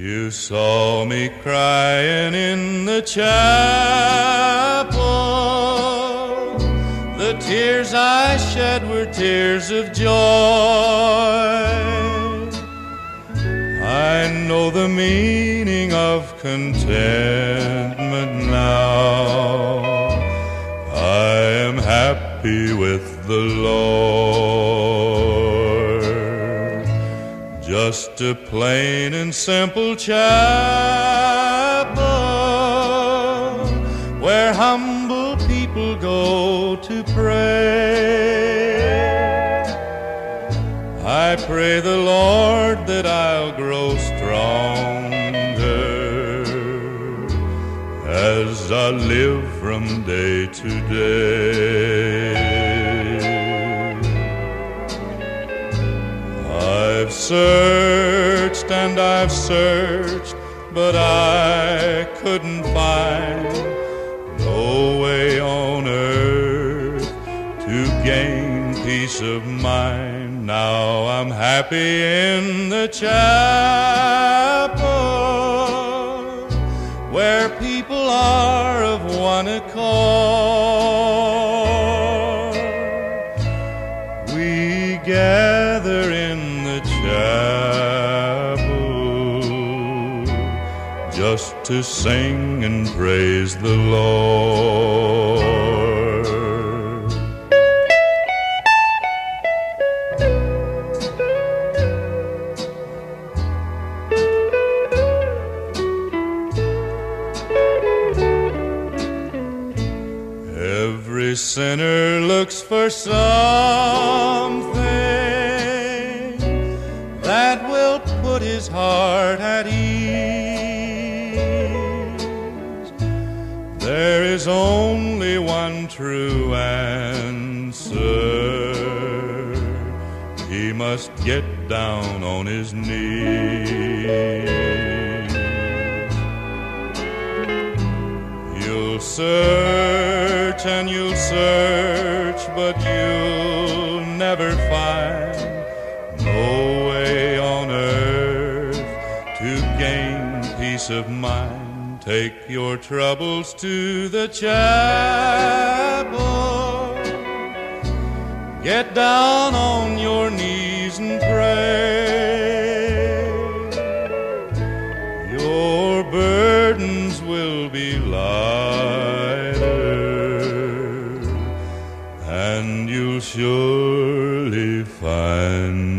You saw me crying in the chapel. The tears I shed were tears of joy. I know the meaning of contentment now. I am happy with the Lord. Just a plain and simple chapel where humble people go to pray. I pray the Lord that I'll grow stronger as I live from day to day. Searched and I've searched, but I couldn't find no way on earth to gain peace of mind. Now I'm happy in the chapel where people are of one accord. We gather just to sing and praise the Lord. Every sinner looks for something that will put his heart at ease. There is only one true answer. He must get down on his knees. You'll search and you'll search, but you'll never find no way on earth to gain peace of mind. Take your troubles to the chapel. Get down on your knees and pray. Your burdens will be lighter, and you'll surely find